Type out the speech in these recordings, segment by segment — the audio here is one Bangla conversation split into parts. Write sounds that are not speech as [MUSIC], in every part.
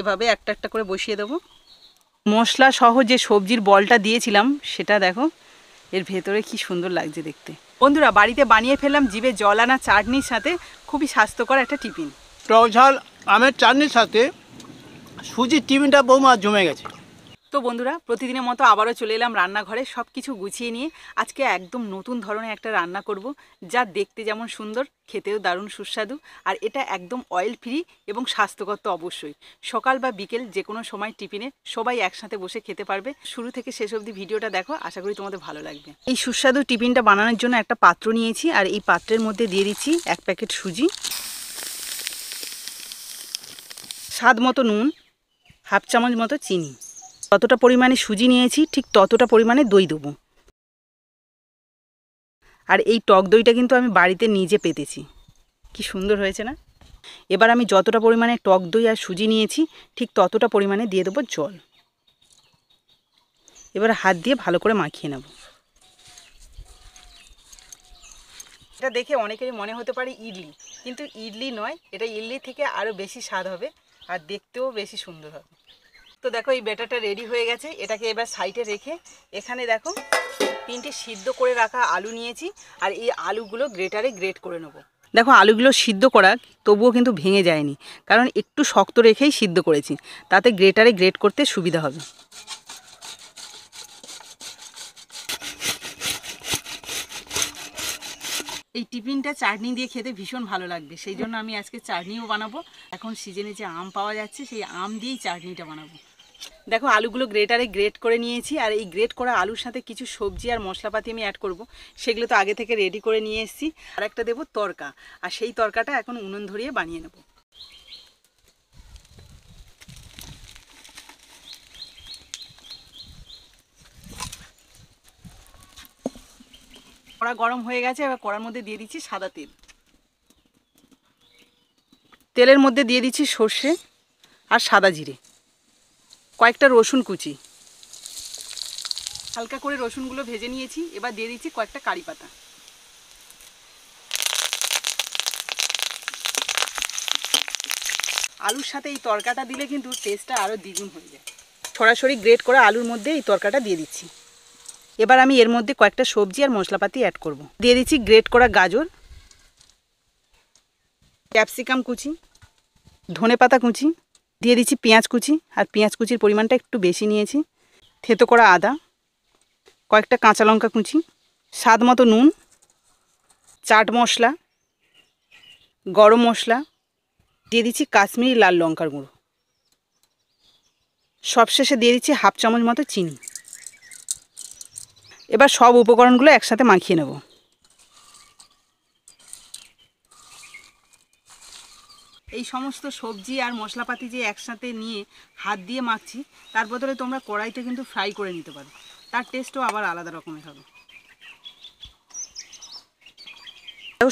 এভাবে একটা একটা করে বসিয়ে দেবো। মশলা সহ যে সবজির বলটা দিয়েছিলাম সেটা দেখো এর ভেতরে কি সুন্দর লাগছে দেখতে। বন্ধুরা বাড়িতে বানিয়ে ফেললাম জিভে জল আনা চাটনির সাথে খুবই স্বাস্থ্যকর একটা টিফিন। টক ঝাল আমের চাটনির সাথে সুজির টিফিনটা বৌমা জমে গেছে। তো বন্ধুরা, প্রতিদিনের মতো আবারও চলে এলাম রান্নাঘরে। সব কিছু গুছিয়ে নিয়ে আজকে একদম নতুন ধরনের একটা রান্না করব, যা দেখতে যেমন সুন্দর, খেতেও দারুণ সুস্বাদু, আর এটা একদম অয়েল ফ্রি এবং স্বাস্থ্যকর তো অবশ্যই। সকাল বা বিকেল যে কোনো সময় টিফিনে সবাই একসাথে বসে খেতে পারবে। শুরু থেকে শেষ অবধি ভিডিওটা দেখো, আশা করি তোমাদের ভালো লাগবে। এই সুস্বাদু টিফিনটা বানানোর জন্য একটা পাত্র নিয়েছি, আর এই পাত্রের মধ্যে দিয়ে দিচ্ছি এক প্যাকেট সুজি, স্বাদ মতো নুন, হাফ চামচ মতো চিনি। যতটা পরিমাণে সুজি নিয়েছি, ঠিক ততটা পরিমাণে দই দেবো। আর এই টক দইটা কিন্তু আমি বাড়িতে নিজে পেতেছি। কি সুন্দর হয়েছে না? এবার আমি যতটা পরিমাণে টক দই আর সুজি নিয়েছি, ঠিক ততটা পরিমাণে দিয়ে দেবো জল। এবার হাত দিয়ে ভালো করে মাখিয়ে নেব। এটা দেখে অনেকেরই মনে হতে পারে ইডলি, কিন্তু ইডলি নয়, এটা ইডলি থেকে আরও বেশি স্বাদ হবে আর দেখতেও বেশি সুন্দর হবে। তো দেখো, এই ব্যাটারটা রেডি হয়ে গেছে। এটাকে এবার সাইডে রেখে এখানে দেখো, তিনটে সিদ্ধ করে রাখা আলু নিয়েছি, আর এই আলুগুলো গ্রেটারে গ্রেট করে নেব। দেখো, আলুগুলো সিদ্ধ করা তবুও কিন্তু ভেঙে যায়নি, কারণ একটু শক্ত রেখেই সিদ্ধ করেছি, তাতে গ্রেটারে গ্রেট করতে সুবিধা হবে। এই টিফিনটা চাটনি দিয়ে খেতে ভীষণ ভালো লাগবে। সেই জন্য আমি আজকে চাটনিও বানাবো। এখন সিজনে যে আম পাওয়া যাচ্ছে, সেই আম দিয়েই চাটনিটা বানাবো। দেখো, আলুগুলো গ্রেটারে গ্রেট করে নিয়েছি, আর এই গ্রেট করা আলুর সাথে কিছু সবজি আর মশলাপাতি আমি অ্যাড করব। সেগুলো তো আগে থেকে রেডি করে নিয়ে এসেছি। আর একটা দেবো তরকা, আর সেই তরকাটা এখন উনুন ধরিয়ে বানিয়ে নেব। কড়া গরম হয়ে গেছে, এবার কড়ার মধ্যে দিয়ে দিচ্ছি সাদা তেল। তেলের মধ্যে দিয়ে দিচ্ছি সর্ষে আর সাদা জিরে। কয়েকটা রসুন কুচি। হালকা করে রসুনগুলো ভেজে নিয়েছি, এবার দিয়ে দিচ্ছি কয়েকটা কারি পাতা। আলুর সাথে এই তরকাটা দিলে কিন্তু টেস্টটা আরও দ্বিগুণ হয়ে যায়। সরাসরি গ্রেট করা আলুর মধ্যে এই তরকাটা দিয়ে দিচ্ছি। এবার আমি এর মধ্যে কয়েকটা সবজি আর মশলাপাতি অ্যাড করব। দিয়ে দিচ্ছি গ্রেট করা গাজর ক্যাপসিকাম কুচি ধনে পাতা কুচি, দিয়ে দিচ্ছি পেঁয়াজ কুচি, আর পেঁয়াজ কুচির পরিমাণটা একটু বেশি নিয়েছি। থেতো করা আদা, কয়েকটা কাঁচা লঙ্কা কুচি, স্বাদ মতো নুন, চাট মশলা, গরম মশলা, দিয়ে দিচ্ছি কাশ্মীরি লাল লঙ্কার গুঁড়ো। সবশেষে দিয়ে দিচ্ছি হাফ চামচ মতো চিনি। এবার সব উপকরণগুলো একসাথে মাখিয়ে নেব। এই সমস্ত সবজি আর মশলাপাতি যে একসাথে নিয়ে হাত দিয়ে মাখছি তার বদলে তোমরা কড়াইতে কিন্তু ফ্রাই করে নিতে পারো। তার টেস্টও আবার আলাদা রকমের হবে।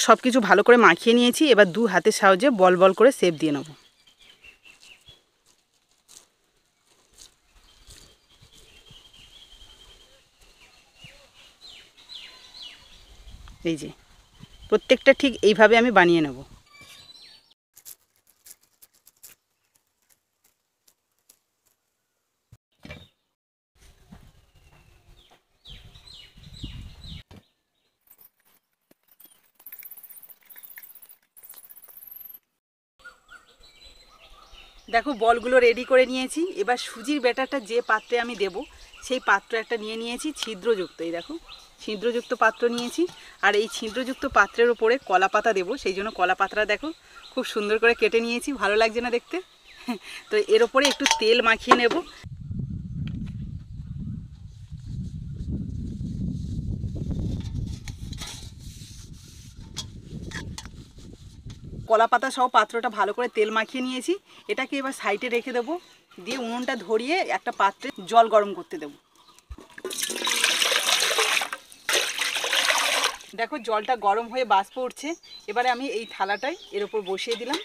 সব কিছু ভালো করে মাখিয়ে নিয়েছি। এবার দু হাতের সাহায্যে বল বল করে সেপ দিয়ে নেব। এই যে, প্রত্যেকটা ঠিক এইভাবে আমি বানিয়ে নেব। দেখো, বলগুলো রেডি করে নিয়েছি। এবার সুজির ব্যাটারটা যে পাত্রে আমি দেব, সেই পাত্র একটা নিয়ে নিয়েছি, ছিদ্রযুক্ত, এই দেখো। ছিদ্রযুক্ত পাত্র নিয়েছি। আর এই ছিদ্রযুক্ত পাত্রের ওপরে কলা পাতা দেবো। সেই জন্য কলা পাতাটা দেখো, খুব সুন্দর করে কেটে নিয়েছি। ভালো লাগছে না দেখতে? [LAUGHS] তো এর ওপরে একটু তেল মাখিয়ে নেব। কলা পাতা সহ পাত্রটা ভালো করে তেল মাখিয়ে নিয়েছি। এটাকে এবার সাইডে রেখে দেবো। দিয়ে উনুনটা ধরিয়ে একটা পাত্রে জল গরম করতে দেবো। দেখো, জলটা গরম হয়ে বাষ্প উঠছে। এবারে আমি এই থালাটাই এর ওপর বসিয়ে দিলাম।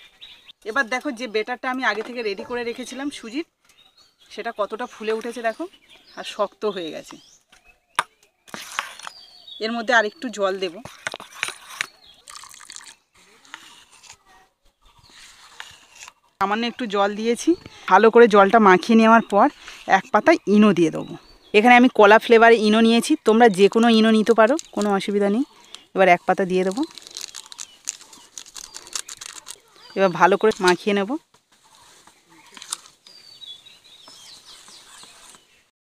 এবার দেখো, যে বেটারটা আমি আগে থেকে রেডি করে রেখেছিলাম সুজির, সেটা কতটা ফুলে উঠেছে দেখো, আর শক্ত হয়ে গেছে। এর মধ্যে আরেকটু জল দেবো। সামান্য একটু জল দিয়েছি। ভালো করে জলটা মাখিয়ে নেওয়ার পর এক পাতা ইনো দিয়ে দেবো। এখানে আমি কলা ফ্লেভারে ইনো নিয়েছি। তোমরা যে কোনো ইনো নিতে পারো, কোনো অসুবিধা নেই। এবার এক পাতা দিয়ে দেবো। এবার ভালো করে মাখিয়ে নেব।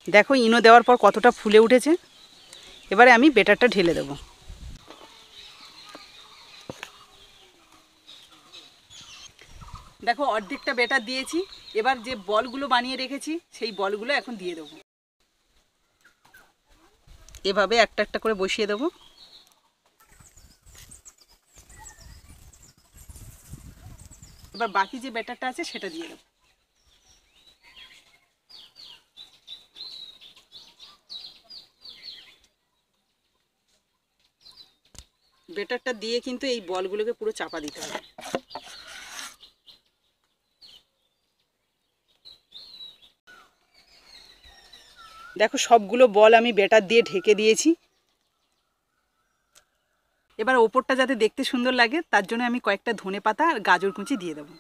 দেখো ইনো দেওয়ার পর কতটা ফুলে উঠেছে। এবারে আমি বেটারটা ঢেলে দেবো। দেখো অর্ধেকটা বেটার দিয়েছি। এবার যে বলগুলো বানিয়ে রেখেছি, সেই বলগুলো এখন দিয়ে দেবো। এভাবে একটা একটা করে বসিয়ে দেবো। এবার বাকি যে ব্যাটারটা আছে সেটা দিয়ে দেবো। বেটারটা দিয়ে কিন্তু এই বলগুলোকে পুরো চাপা দিতে হবে। দেখো সবগুলো বল আমি বেটার দিয়ে ঢেকে দিয়েছি। এবার ওপরটা যাতে দেখতে সুন্দর লাগে, তার জন্য আমি কয়েকটা ধনে পাতা আর গাজর কুচি দিয়ে দেবো।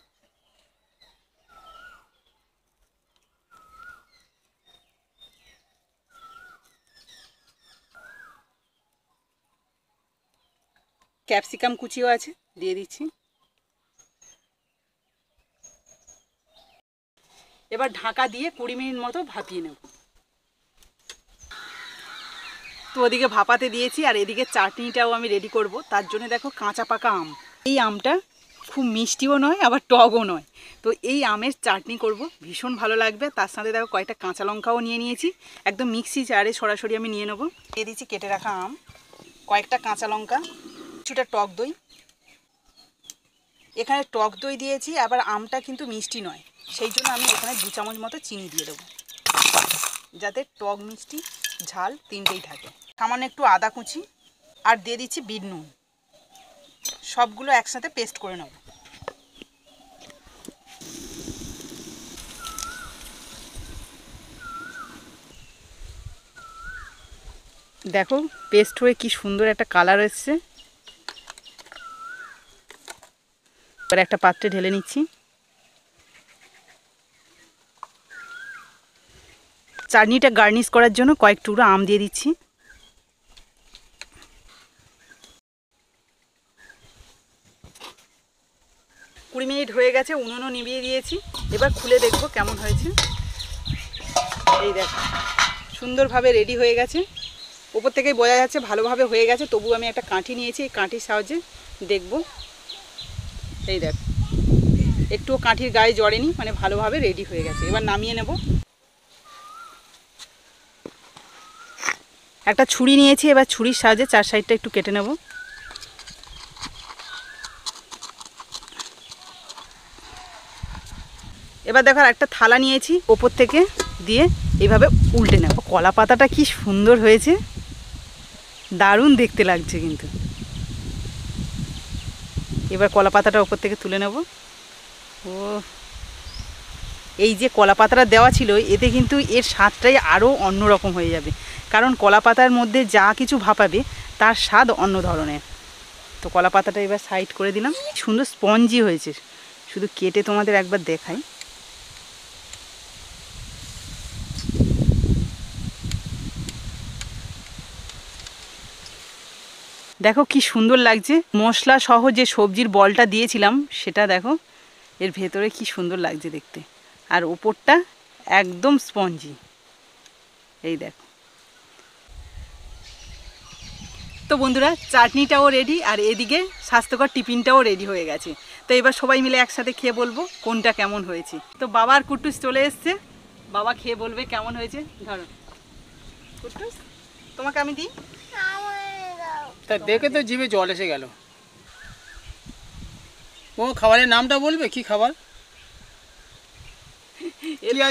ক্যাপসিকাম কুচিও আছে, দিয়ে দিচ্ছি। এবার ঢাকা দিয়ে কুড়ি মিনিট মতো ভাপিয়ে নেব। তো ওদিকে ভাপাতে দিয়েছি আর এদিকে চাটনিটাও আমি রেডি করব। তার জন্য দেখো কাঁচা পাকা আম। এই আমটা খুব মিষ্টিও নয়, আবার টকও নয়। তো এই আমের চাটনি করব, ভীষণ ভালো লাগবে। তার সাথে দেখো কয়েকটা কাঁচা লঙ্কাও নিয়ে নিয়েছি। একদম মিক্সি জারে সরাসরি আমি নিয়ে নেব। দিয়ে দিচ্ছি কেটে রাখা আম। কয়েকটা কাঁচা লঙ্কা, কিছুটা টক দই। এখানে টক দই দিয়েছি, আবার আমটা কিন্তু মিষ্টি নয়। সেই জন্য আমি এখানে দু চামচ মতো চিনি দিয়ে দেবো। যাতে টক মিষ্টি ঝাল তিনটেই থাকে। সামান্য একটু আদা কুচি আর দিয়ে দিচ্ছি বিট নুন। সবগুলো একসাথে পেস্ট করে নেব। দেখো পেস্ট হয়ে কি সুন্দর একটা কালার এসছে। এবার একটা পাত্রে ঢেলে নিচ্ছি। চাটনিটা গার্নিশ করার জন্য কয়েক টুকরো আম দিয়ে দিচ্ছি। কুড়ি মিনিট হয়ে গেছে, উনুনও নিভিয়ে দিয়েছি। এবার খুলে দেখব কেমন হয়েছে। এই দেখো, সুন্দরভাবে রেডি হয়ে গেছে। ওপর থেকেই বোঝা যাচ্ছে ভালোভাবে হয়ে গেছে তবু আমি একটা কাঠি নিয়েছি, এই কাঠির সাহায্যে দেখব। এই দেখ, একটুও কাঁঠির গায়ে জড়েনি মানে ভালোভাবে রেডি হয়ে গেছে। এবার নামিয়ে নেব। একটা ছুরি নিয়েছি, এবার ছুরির সাহায্যে চার সাইডটা একটু কেটে নেব। এবার দেখো একটা থালা নিয়েছি, ওপর থেকে দিয়ে এইভাবে উল্টে নেব। কলা পাতাটা কি সুন্দর হয়েছে। দারুণ দেখতে লাগছে কিন্তু। এবার কলা পাতাটা ওপর থেকে তুলে নেব। ও, এই যে কলা পাতাটা দেওয়া ছিল, এতে কিন্তু এর স্বাদটাই আরও অন্যরকম হয়ে যাবে। কারণ কলা পাতার মধ্যে যা কিছু ভাপাবে, তার স্বাদ অন্য ধরনের। তো কলা পাতাটা এবার সাইড করে দিলাম। সুন্দর স্পঞ্জি হয়েছে। শুধু কেটে তোমাদের একবার দেখাই। দেখো কি সুন্দর লাগছে। মশলা সহ যে সবজির বলটা দিয়েছিলাম, সেটা দেখো, এর ভেতরে কি সুন্দর লাগছে দেখতে। আর ওপরটা একদম স্পঞ্জি। এই দেখো। তো বন্ধুরা, চাটনিটাও রেডি আর এদিকে স্বাস্থ্যকর টিফিনটাও রেডি হয়ে গেছে। তো এবার সবাই মিলে একসাথে খেয়ে বলব কোনটা কেমন হয়েছে। তো বাবার কুটুস চলে এসছে। বাবা খেয়ে বলবে কেমন হয়েছে। ধরো। কুটুস তোমাকে আমি দিই? তা দেখে তো জিভে জল এসে গেল। ও খাবারের নামটা বলবে? কি খাবার?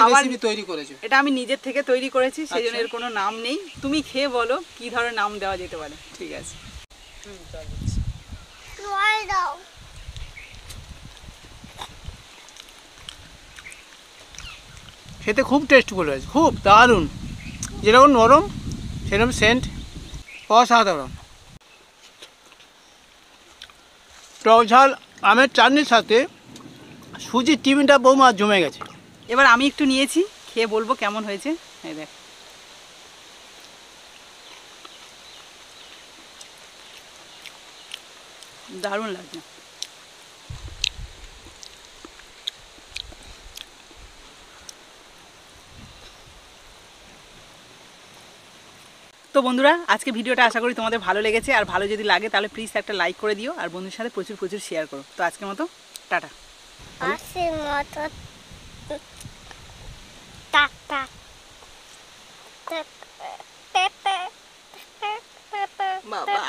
রেসিপি তৈরি করেছ? এটা আমি নিজের থেকে তৈরি করেছি সেই জন্য আচ্ছা। এর কোনো নাম নেই। তুমি খেয়ে বলো কি ধরনের নাম দেওয়া যেতে পারে। ঠিক আছে। খেতে খুব টেস্টফুল হয়েছে খুব দারুণ। যেরকম নরম সেরকম সেন্ট অসাধারণ। টক ঝাল আমের চাটনির সাথে সুজির টিফিনটা বৌমা জমে গেছে। এবার আমি একটু নিয়েছি, খেয়ে বলব কেমন হয়েছে। এই দেখ। দারুণ লাগছে। তো বন্ধুরা আজকে ভিডিওটা আশা করি তোমাদের ভালো লেগেছে। আর ভালো যদি লাগে তাহলে প্লিজ একটা লাইক করে দিও। আর বন্ধুর সাথে প্রচুর প্রচুর শেয়ার করো। তো আজকের মতো টাটা।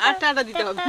আর টাটা দিতে হবে।